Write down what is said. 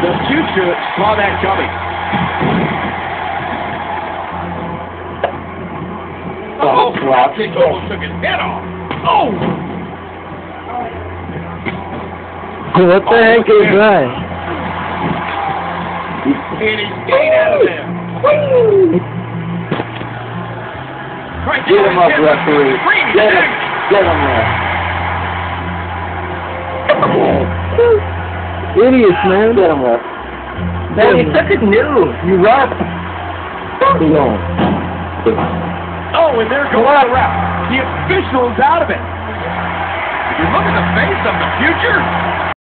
The future saw that coming. Oh, crap. He almost took his head off. Oh! What the heck is that? And he's getting out of there. Right Get him up, referee. Get him. Get him there. Idiots, man. Get him there. Man, you took it new. You rough. Come on. Oh, and there goes the ref. The official's out of it. You look at the face of the future.